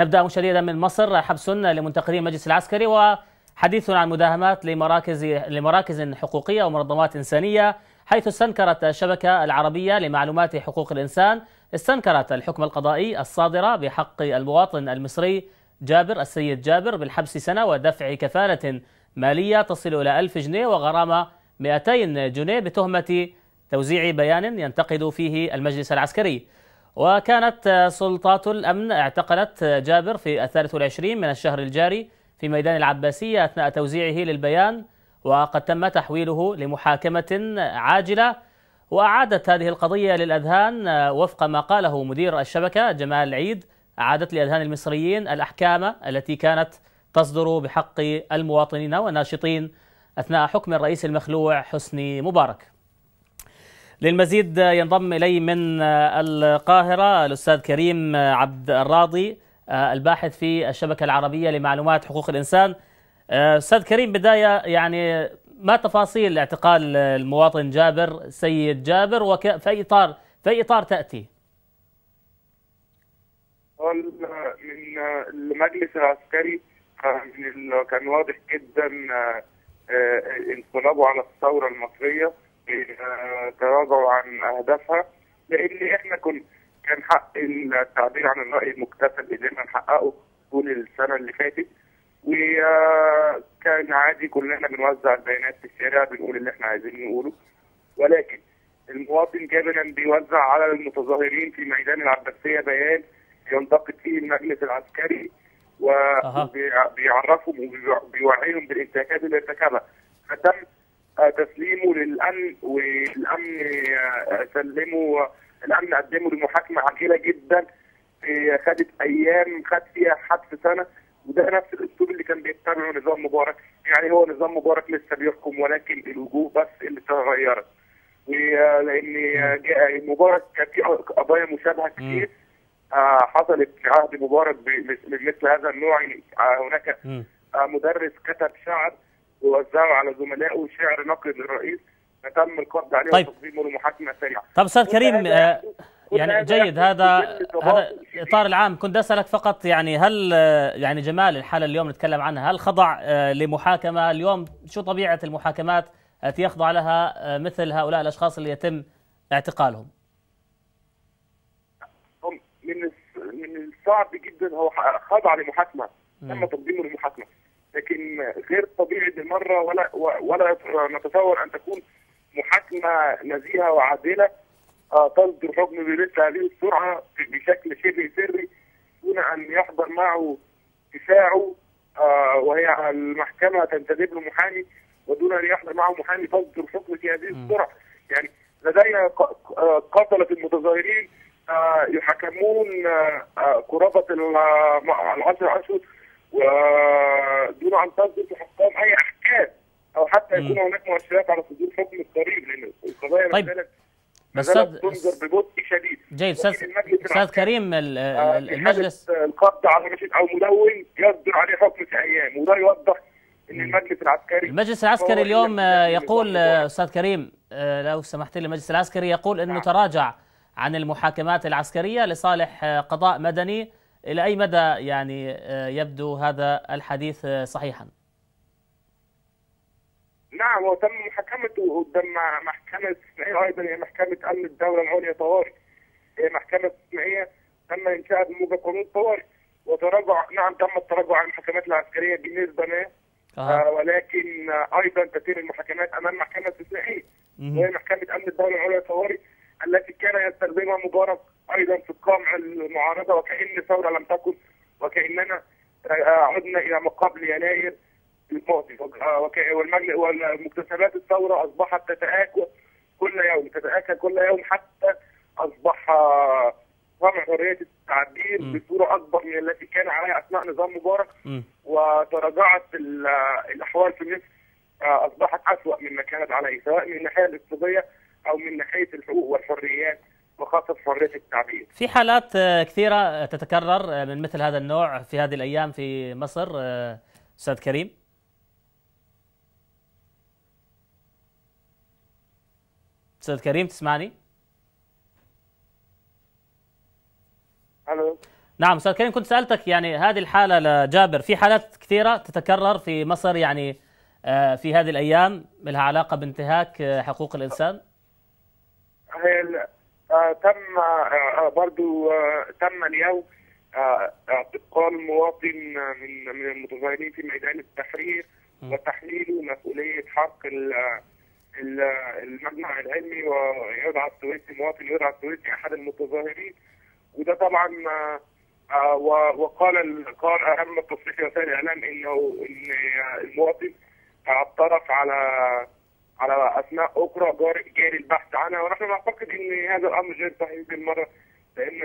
نبدأ مشاهدينا من مصر حبس لمنتقدي المجلس العسكري وحديث عن مداهمات لمراكز لمراكز حقوقية ومنظمات إنسانية حيث استنكرت الشبكة العربية لمعلومات حقوق الإنسان. استنكرت الحكم القضائي الصادر بحق المواطن المصري جابر السيد جابر بالحبس سنة ودفع كفالة مالية تصل إلى ألف جنيه وغرامة 200 جنيه بتهمة توزيع بيان ينتقد فيه المجلس العسكري. وكانت سلطات الأمن اعتقلت جابر في الثالث والعشرين من الشهر الجاري في ميدان العباسية أثناء توزيعه للبيان وقد تم تحويله لمحاكمة عاجلة. وأعادت هذه القضية للأذهان وفق ما قاله مدير الشبكة جمال العيد أعادت لأذهان المصريين الأحكام التي كانت تصدر بحق المواطنين والناشطين أثناء حكم الرئيس المخلوع حسني مبارك. للمزيد ينضم إلي من القاهرة الأستاذ كريم عبد الراضي الباحث في الشبكة العربية لمعلومات حقوق الإنسان. أستاذ كريم بداية يعني ما تفاصيل اعتقال المواطن جابر سيد جابر وفي إطار في إطار تأتي؟ من المجلس العسكري كان واضح جدا انقلابه على الثورة المصرية. تراجعوا عن أهدافها لأن إحنا كن كان حق التعبير عن الرأي المكتسب قدرنا نحققه طول السنة اللي فاتت. وكان عادي كلنا بنوزع البيانات في الشارع بنقول اللي إحنا عايزين نقوله. ولكن المواطن جابرا بيوزع على المتظاهرين في ميدان العباسية بيان ينتقد فيه المجلس العسكري وبيعرفهم وبيوعيهم بالانتهاكات اللي ارتكبها. فتم تسليمه للأمن والامن سلمه الأمن قدمه لمحاكمة عاجله جدا. خدت أيام خد فيها حبس سنة. وده نفس الأسلوب اللي كان بيتبعه نظام مبارك. يعني هو نظام مبارك لسه بيحكم ولكن الوجوه بس اللي تغيرت ولأن مبارك كان في قضايا مشابهة كتير. حصلت في عهد مبارك بمثل هذا النوع. هناك مدرس كتب شعر. ووزعه على زملائه شعر نقد للرئيس فتم القبض عليه طيب. وتقديمه لمحاكمة سريعة. طب أستاذ كريم آه يعني جيد هذا هذا الاطار العام كنت أسألك فقط يعني هل يعني جمال الحالة اليوم نتكلم عنها هل خضع آه لمحاكمة اليوم شو طبيعة المحاكمات التي يخضع لها آه مثل هؤلاء الأشخاص اللي يتم اعتقالهم؟ من من الصعب جدا هو خضع لمحاكمة تم تقديمه لمحاكمة لكن غير طبيعي بالمرة ولا ولا نتصور أن تكون محاكمة نزيهة وعادلة. تصدر حكم بمثل هذه السرعة بشكل شبه سري دون أن يحضر معه دفاعه. وهي المحكمة تنتدب له محامي ودون أن يحضر معه محامي تصدر حكم في هذه السرعة. يعني لدينا قتله المتظاهرين يحكمون قرابة العشر اشهر ودون أن تصدر في حكام أي أحكام أو حتى يكون هناك مؤشرات على صدور حكم قريب لأن القضايا طيب. بس تنظر ببطء شديد. جيد. أستاذ أستاذ كريم المجلس القبض على رشيد أو مدون يصدر عليه حكم في أيام وده يوضح إن المجلس العسكري المجلس العسكري اليوم يقول أستاذ كريم لو سمحت لي المجلس العسكري يقول إنه تراجع عن المحاكمات العسكرية لصالح قضاء مدني إلى أي مدى يعني يبدو هذا الحديث صحيحا؟ نعم وتم محاكمته قدام محكمة استثنائيه أيضا هي محكمة أمن الدولة العليا طوارئ هي محكمة استثنائيه تم انشائها بموجب قانون طوارئ وتراجع نعم تم التراجع عن المحاكمات العسكرية بنسبة ما. آه ولكن آه أيضا تتم المحاكمات أمام محكمة استثنائيه وهي محكمة أمن الدولة العليا طوارئ التي كان يستخدمها مبارك أيضا في قمع المعارضة وكأن الثورة لم تكن وكأننا عدنا إلى ما قبل يناير الماضي والمجلس ومكتسبات الثورة أصبحت تتآكل كل يوم تتآكل كل يوم حتى أصبح قمع حرية التعبير. بصورة أكبر من التي كان عليها أثناء نظام مبارك. وتراجعت الأحوال في مصر أصبحت اسوء مما كانت عليه سواء من الناحيه الاقتصادية أو من ناحية الحقوق والحريات وخاصة حرية التعبير. في حالات كثيرة تتكرر من مثل هذا النوع في هذه الأيام في مصر أستاذ كريم. أستاذ كريم تسمعني؟ ألو نعم أستاذ كريم كنت سألتك يعني هذه الحالة لجابر في حالات كثيرة تتكرر في مصر يعني آه، في هذه الأيام لها علاقة بانتهاك آه، حقوق الإنسان هي آه تم آه برضو آه تم اليوم آه اعتقال مواطن من من المتظاهرين في ميدان التحرير وتحميله مسؤولية حق المجمع العلمي ويدعى السويسي مواطن يدعى السويسي أحد المتظاهرين. وده طبعا آه وقال قال أهم التصريح وسائل الإعلام إنه إن المواطن اعترف على على أسماء أخرى جاري البحث عنها. ونحن نعتقد إن هذا الأمر غير صحيح بالمرة لأن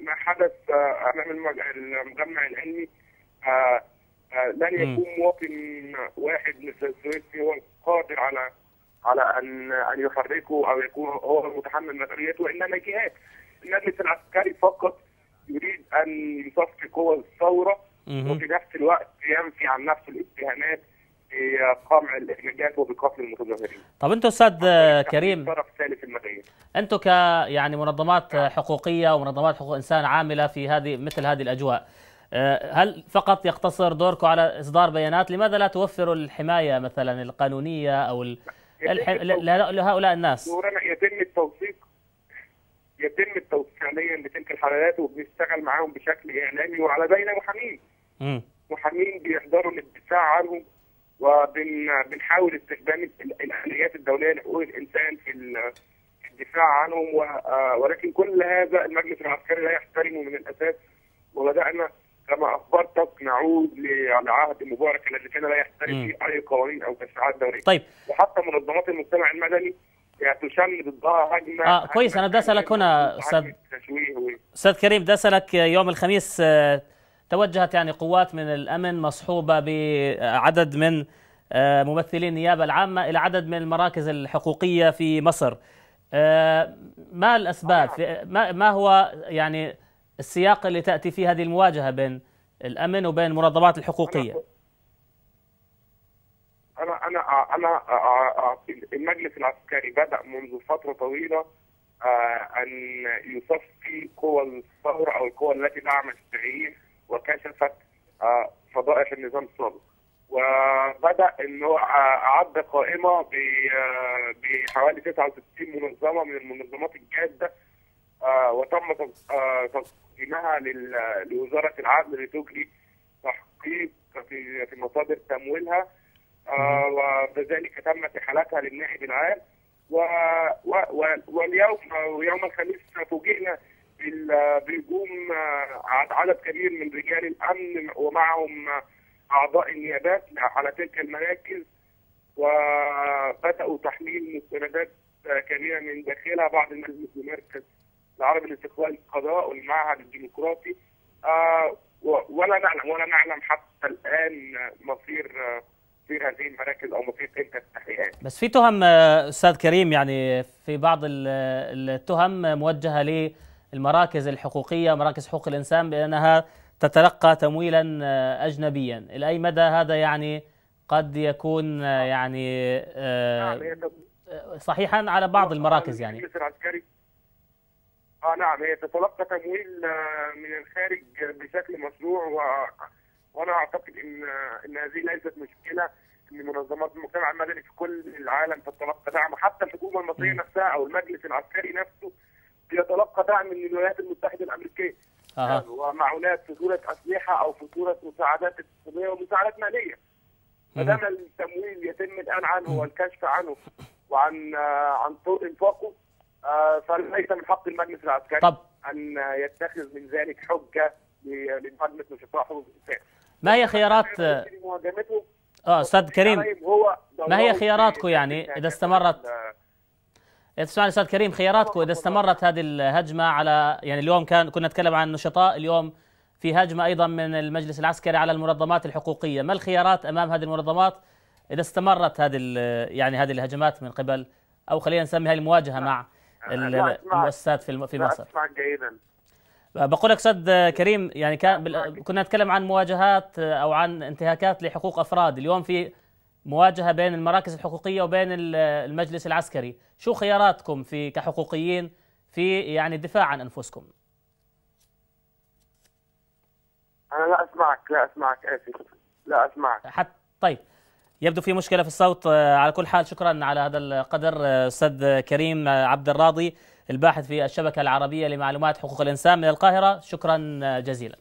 ما حدث أمام المجمع العلمي لن يكون مواطن واحد مثل السويسي هو القادر على على أن أن يحركه أو يكون هو المتحمل مسؤوليته وإنما جهات. المجلس العسكري فقط يريد أن يصفي قوى الثورة وفي نفس الوقت ينفي عن نفسه الاتهامات بقمع الاحتجاجات وبقتل المتظاهرين. طب أنتم أستاذ كريم الطرف الثالث المدني أنتم ك يعني منظمات حقوقية ومنظمات حقوق إنسان عاملة في هذه مثل هذه الأجواء هل فقط يقتصر دوركم على إصدار بيانات؟ لماذا لا توفروا الحماية مثلا القانونية أو الح... لهؤلاء الناس؟ يتم التوثيق يتم التوثيق فعليا لتلك الحالات وبنشتغل معاهم بشكل إعلامي وعلى بين محامين. محامين بيحضروا للدفاع عنهم وبنحاول استخدام الآليات الدولية لحقوق الإنسان في الدفاع عنهم ولكن كل هذا المجلس العسكري لا يحترمه من الأساس وبدأنا كما اخبرتك نعود لعهد مبارك الذي كان لا يحترم فيه أي قوانين أو تشريعات دولية. طيب. وحتى منظمات المجتمع المدني يعني تشن ضدها هجمة آه كويس. أنا بدي أسألك هنا أستاذ أستاذ كريم بدي أسألك يوم الخميس توجهت يعني قوات من الأمن مصحوبة بعدد من ممثلي النيابة العامة إلى عدد من المراكز الحقوقية في مصر. ما الأسباب؟ ما هو يعني السياق اللي تأتي فيه هذه المواجهة بين الأمن وبين المنظمات الحقوقية؟ أنا أنا أنا المجلس العسكري بدأ منذ فترة طويلة أن يصفي قوى الثورة أو القوى التي دعمت التغيير وكشفت فضائح النظام السابق. وبدأ انه أعد قائمة بحوالي 69 منظمة من المنظمات الجادة وتم تقديمها لوزارة العدل لتجري تحقيق في مصادر تمويلها وكذلك تمت احالتها للنائب العام. واليوم يوم الخميس فوجئنا بهجوم عدد كبير من رجال الأمن ومعهم أعضاء النيابات على تلك المراكز وبدأوا تحميل مستندات كبيرة من داخلها بعض المجلس بمركز العربي لاستقبال القضاء والمعهد الديمقراطي آه ولا نعلم ولا نعلم حتى الآن مصير مصير هذه المراكز أو مصير تلك التحقيقات. بس في تهم أستاذ كريم يعني في بعض التهم موجهة للمراكز الحقوقية مراكز حقوق الإنسان بأنها تتلقى تمويلا اجنبيا، إلى اي مدى هذا يعني قد يكون يعني صحيحا على بعض المراكز يعني. آه نعم هي تتلقى تمويل من الخارج بشكل مشروع و... وأنا أعتقد إن إن هذه ليست مشكلة ان منظمات المجتمع المدني في كل العالم تتلقى. دعم حتى الحكومة المصرية نفسها أو المجلس العسكري نفسه بيتلقى دعم من الولايات المتحدة الأمريكية أه. ومعونات في صورة أسلحة أو في صورة مساعدات اقتصادية ومساعدات مالية ما دام التمويل يتم الآن عنه والكشف عنه وعن عن طرق انفاقه فليس من حق المجلس العسكري طب. أن يتخذ من ذلك حجة لمهاجمه نشطاء حقوق الإنسان. ما هي خيارات مهاجمته آه أستاذ كريم هو ما هي خياراتكم يعني إذا استمرت اسمعني أستاذ كريم خياراتكم اذا استمرت هذه الهجمة على يعني اليوم كان كنا نتكلم عن النشطاء اليوم في هجمة أيضا من المجلس العسكري على المنظمات الحقوقية. ما الخيارات أمام هذه المنظمات إذا استمرت هذه يعني هذه الهجمات من قبل؟ أو خلينا نسميها المواجهة مع المؤسسات في في مصر. جيدا. بقول لك أستاذ كريم يعني كان كنا نتكلم عن مواجهات أو عن انتهاكات لحقوق أفراد. اليوم في مواجهة بين المراكز الحقوقية وبين المجلس العسكري. شو خياراتكم في كحقوقيين في يعني الدفاع عن أنفسكم؟ أنا لا أسمعك لا أسمعك اسف لا أسمعك. حتى طيب. يبدو في مشكلة في الصوت آه، على كل حال شكرا على هذا القدر آه، أستاذ كريم عبد الراضي الباحث في الشبكة العربية لمعلومات حقوق الإنسان من القاهرة. شكرا آه، جزيلا.